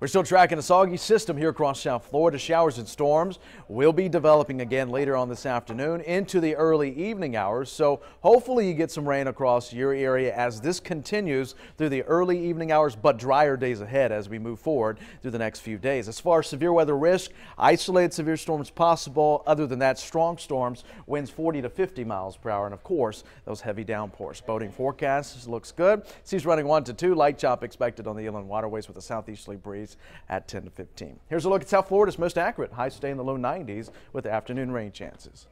We're still tracking a soggy system here across South Florida. Showers and storms will be developing again later on this afternoon into the early evening hours. So hopefully you get some rain across your area as this continues through the early evening hours, but drier days ahead as we move forward through the next few days. As far as severe weather risk, isolated severe storms possible. Other than that, strong storms, winds 40 to 50 miles per hour. And of course, those heavy downpours. Boating forecast looks good. Seas running 1 to 2. Light chop expected on the inland waterways with a southeasterly breeze at 10 to 15. Here's a look at South Florida's most accurate. High stay in the low 90s with afternoon rain chances.